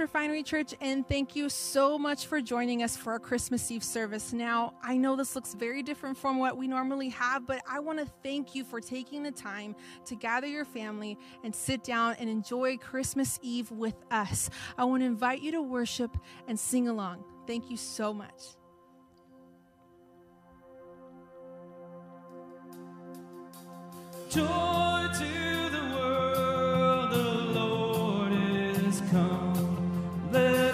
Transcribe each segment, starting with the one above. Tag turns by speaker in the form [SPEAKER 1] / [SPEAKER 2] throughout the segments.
[SPEAKER 1] Refinery Church, and thank you so much for joining us for our Christmas Eve service. Now, I know this looks very different from what we normally have, but I want to thank you for taking the time to gather your family and sit down and enjoy Christmas Eve with us. I want to invite you to worship and sing along. Thank you so much.
[SPEAKER 2] Joy to the world, the Lord is come. Let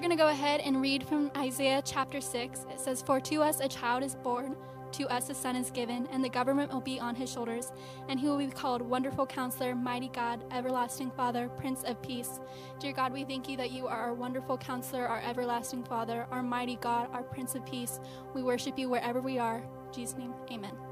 [SPEAKER 3] We're going to go ahead and read from Isaiah chapter 6. It says, For to us a child is born, to us a son is given, and the government will be on his shoulders, and he will be called Wonderful Counselor, Mighty God, Everlasting Father, Prince of Peace. Dear God, we thank you that you are our wonderful counselor, our everlasting Father, our mighty God, our Prince of Peace. We worship you wherever we are. In Jesus' name, amen.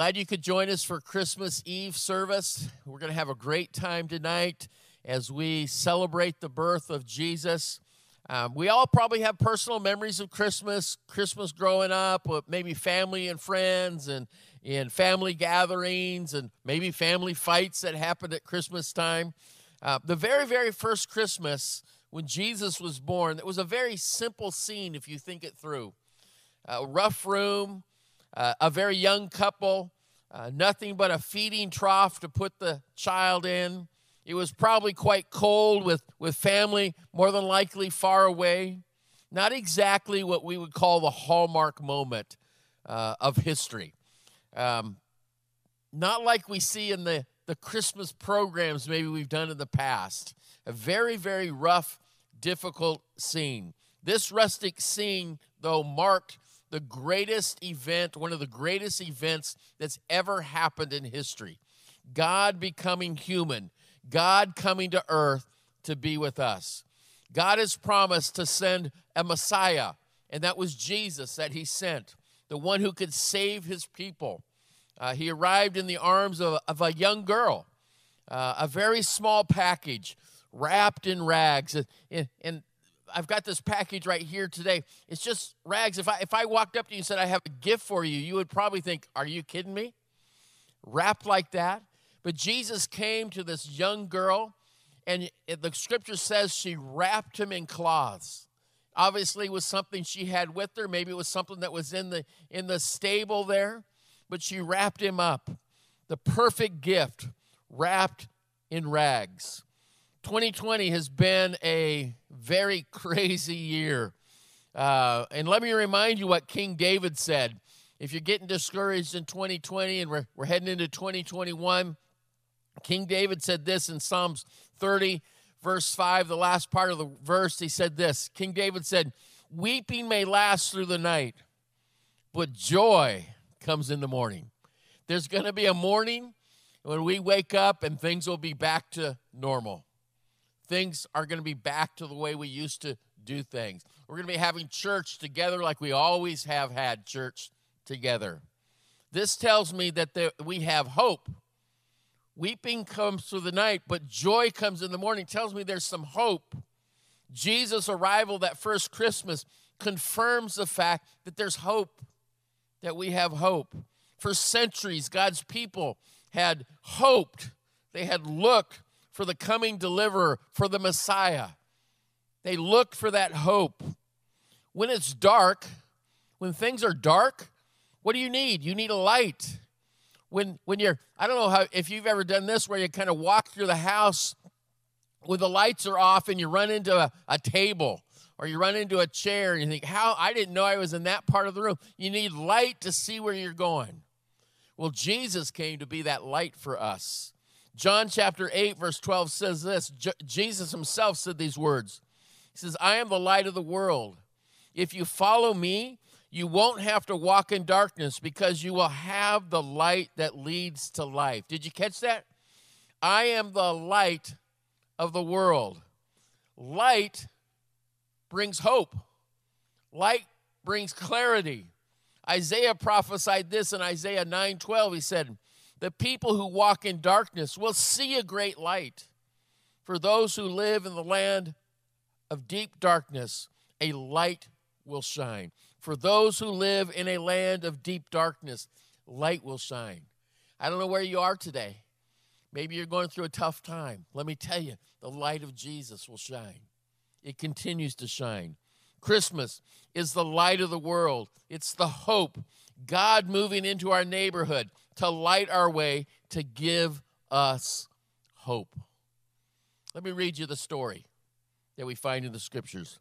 [SPEAKER 4] Glad you could join us for Christmas Eve service. We're going to have a great time tonight as we celebrate the birth of Jesus. Um, we all probably have personal memories of Christmas, Christmas growing up, with maybe family and friends and in family gatherings and maybe family fights that happened at Christmas time. Uh, the very, very first Christmas when Jesus was born, it was a very simple scene if you think it through. A rough room, uh, a very young couple, uh, nothing but a feeding trough to put the child in. It was probably quite cold with, with family more than likely far away. Not exactly what we would call the hallmark moment uh, of history. Um, not like we see in the, the Christmas programs maybe we've done in the past. A very, very rough, difficult scene. This rustic scene, though, marked the greatest event, one of the greatest events that's ever happened in history. God becoming human, God coming to earth to be with us. God has promised to send a Messiah, and that was Jesus that he sent, the one who could save his people. Uh, he arrived in the arms of, of a young girl, uh, a very small package wrapped in rags. And, and, I've got this package right here today. It's just rags. If I if I walked up to you and said I have a gift for you, you would probably think, "Are you kidding me?" Wrapped like that. But Jesus came to this young girl, and the scripture says she wrapped him in cloths. Obviously, it was something she had with her. Maybe it was something that was in the in the stable there, but she wrapped him up. The perfect gift wrapped in rags. 2020 has been a very crazy year. Uh, and let me remind you what King David said. If you're getting discouraged in 2020 and we're, we're heading into 2021, King David said this in Psalms 30, verse 5, the last part of the verse. He said this King David said, Weeping may last through the night, but joy comes in the morning. There's going to be a morning when we wake up and things will be back to normal things are going to be back to the way we used to do things. We're going to be having church together like we always have had church together. This tells me that we have hope. Weeping comes through the night, but joy comes in the morning. Tells me there's some hope. Jesus' arrival that first Christmas confirms the fact that there's hope, that we have hope. For centuries, God's people had hoped, they had looked for the coming deliverer, for the Messiah. They look for that hope. When it's dark, when things are dark, what do you need? You need a light. When when you're I don't know how if you've ever done this where you kind of walk through the house when the lights are off and you run into a, a table or you run into a chair and you think, How I didn't know I was in that part of the room. You need light to see where you're going. Well, Jesus came to be that light for us. John chapter 8, verse 12 says this J- Jesus himself said these words. He says, I am the light of the world. If you follow me, you won't have to walk in darkness because you will have the light that leads to life. Did you catch that? I am the light of the world. Light brings hope, light brings clarity. Isaiah prophesied this in Isaiah 9:12. He said, the people who walk in darkness will see a great light. For those who live in the land of deep darkness, a light will shine. For those who live in a land of deep darkness, light will shine. I don't know where you are today. Maybe you're going through a tough time. Let me tell you, the light of Jesus will shine. It continues to shine. Christmas is the light of the world, it's the hope. God moving into our neighborhood to light our way, to give us hope. Let me read you the story that we find in the scriptures.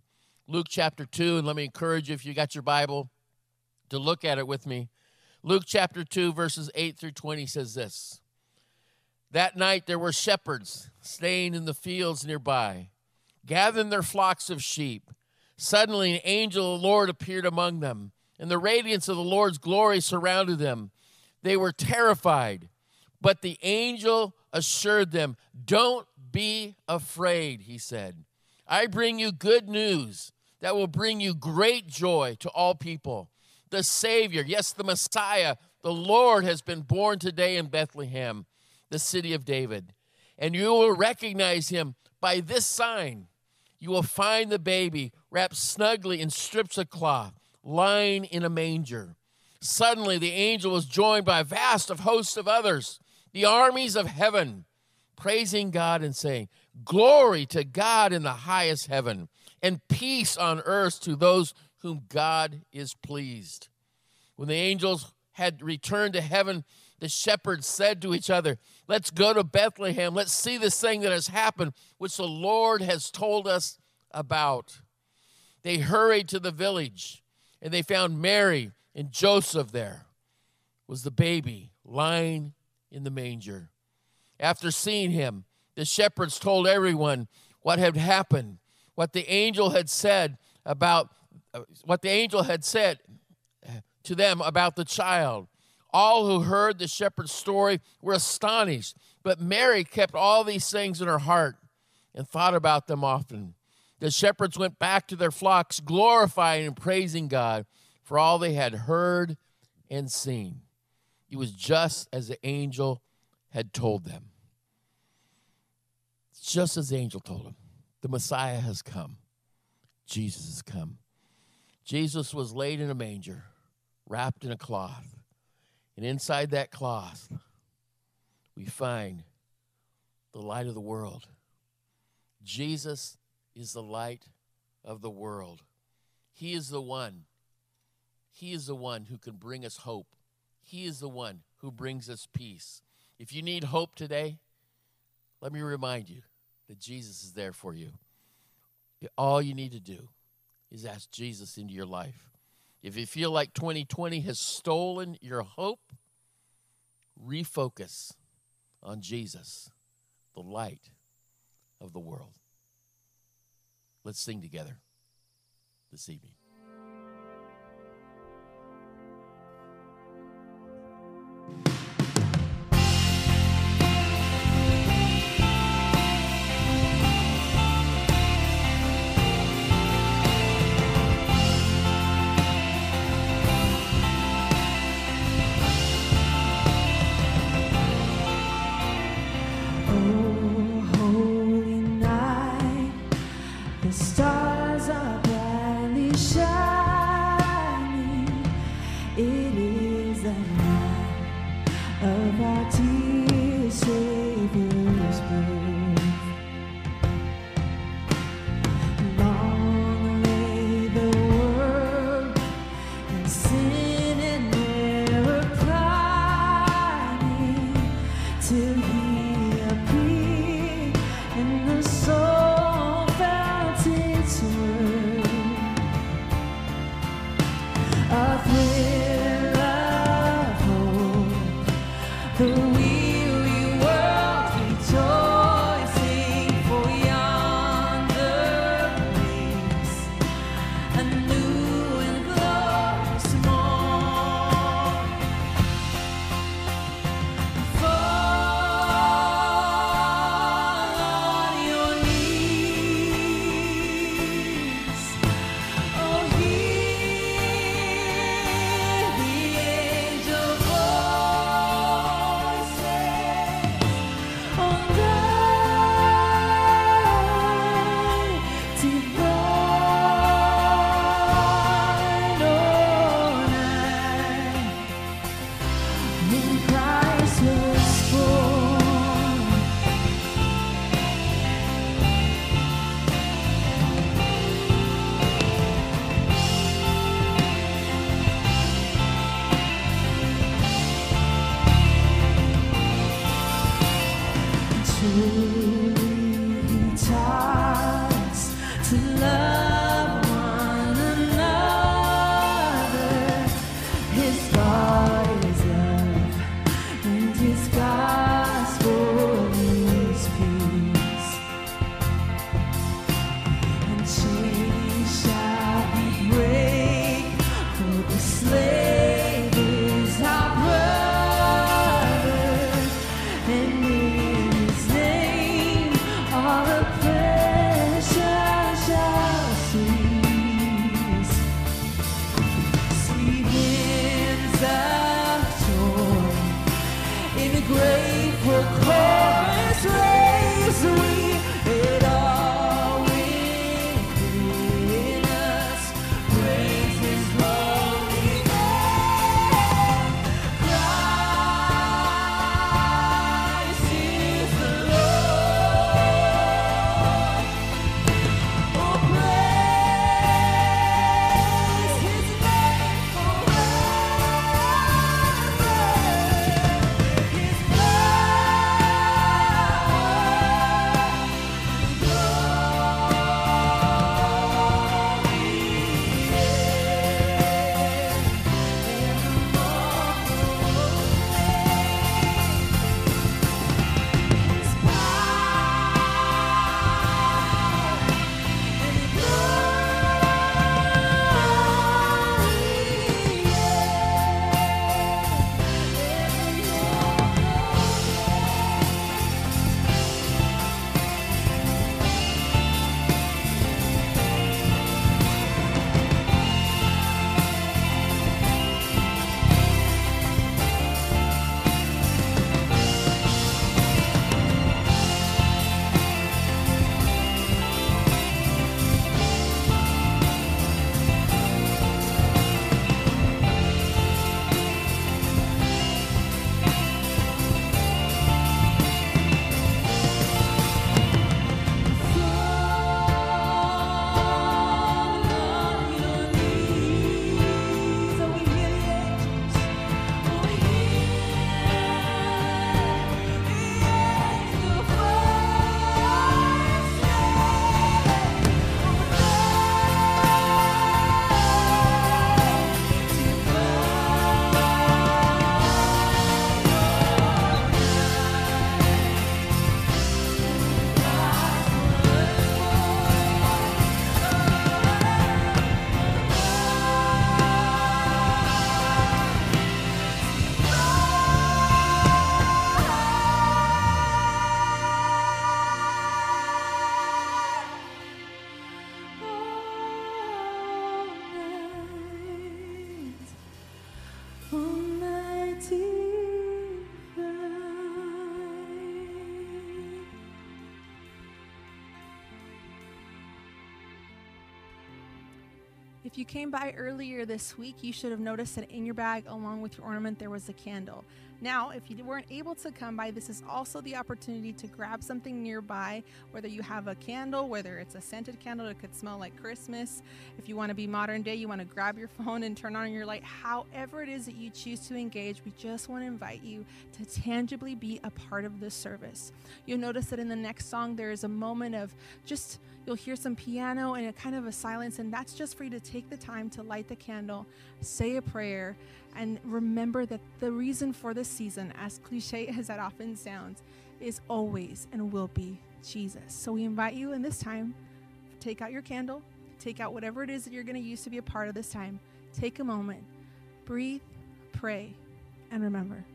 [SPEAKER 4] Luke chapter 2, and let me encourage you, if you got your Bible, to look at it with me. Luke chapter 2, verses 8 through 20 says this That night there were shepherds staying in the fields nearby, gathering their flocks of sheep. Suddenly, an angel of the Lord appeared among them, and the radiance of the Lord's glory surrounded them. They were terrified, but the angel assured them, Don't be afraid, he said. I bring you good news that will bring you great joy to all people. the Savior, yes, the Messiah, the Lord has been born today in Bethlehem, the city of David. And you will recognize him by this sign. You will find the baby wrapped snugly in strips of cloth, lying in a manger. Suddenly, the angel was joined by a vast of hosts of others, the armies of heaven, praising God and saying, Glory to God in the highest heaven, and peace on earth to those whom God is pleased. When the angels had returned to heaven, the shepherds said to each other, Let's go to Bethlehem. Let's see this thing that has happened, which the Lord has told us about. They hurried to the village, and they found Mary and Joseph there. Was the baby lying in the manger? After seeing him, the shepherds told everyone what had happened, what the angel had said about uh, what the angel had said to them about the child. All who heard the shepherd's story were astonished, but Mary kept all these things in her heart and thought about them often. The shepherds went back to their flocks, glorifying and praising God for all they had heard and seen. It was just as the angel had told them. Just as the angel told them. The Messiah has come. Jesus has come. Jesus was laid in a manger, wrapped in a cloth. And inside that cloth, we find the light of the world. Jesus is the light of the world. He is the one. He is the one who can bring us hope. He is the one who brings us peace. If you need hope today, let me remind you that Jesus is there for you. All you need to do is ask Jesus into your life. If you feel like 2020 has stolen your hope, refocus on Jesus, the light of the world. Let's sing together this evening.
[SPEAKER 2] You came by earlier this week, you should have noticed that in your bag, along with your ornament, there was a candle. Now, if you weren't able to come by, this is also the opportunity to grab something nearby, whether you have a candle, whether it's a scented candle that could smell like Christmas. If you want to be modern day, you want to grab your phone and turn on your light. However, it is that you choose to engage, we just want to invite you to tangibly be a part of this service. You'll notice that in the next song, there is a moment of just you'll hear some piano and a kind of a silence, and that's just for you to take the time to light the candle, say a prayer, and remember that the reason for this season, as cliche as that often sounds, is always and will be Jesus. So we invite you in this time, take out your candle, take out whatever it is that you're going to use to be a part of this time. Take a moment, breathe, pray, and remember.